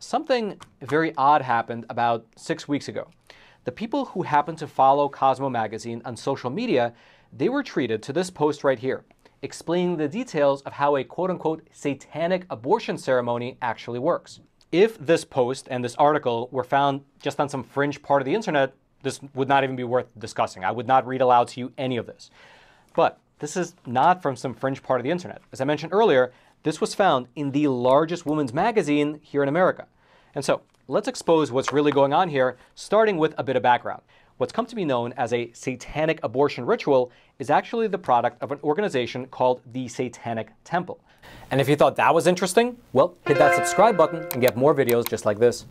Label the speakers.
Speaker 1: something very odd happened about six weeks ago. The people who happened to follow Cosmo magazine on social media, they were treated to this post right here, explaining the details of how a quote unquote satanic abortion ceremony actually works. If this post and this article were found just on some fringe part of the internet, this would not even be worth discussing. I would not read aloud to you any of this. But this is not from some fringe part of the internet. As I mentioned earlier, this was found in the largest women's magazine here in America. And so let's expose what's really going on here, starting with a bit of background. What's come to be known as a satanic abortion ritual is actually the product of an organization called the Satanic Temple. And if you thought that was interesting, well, hit that subscribe button and get more videos just like this.